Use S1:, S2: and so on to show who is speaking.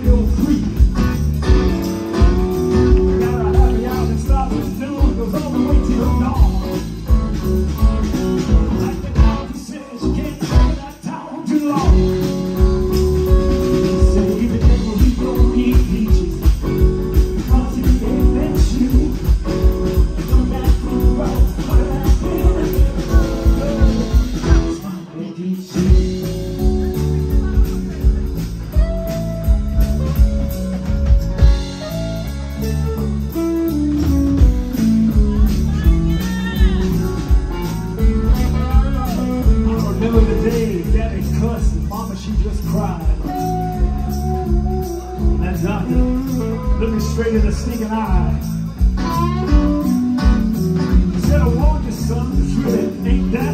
S1: Eu fui she just cried. And that doctor looked me straight in the stinking eye. He said, I warned you, son, This really ain't that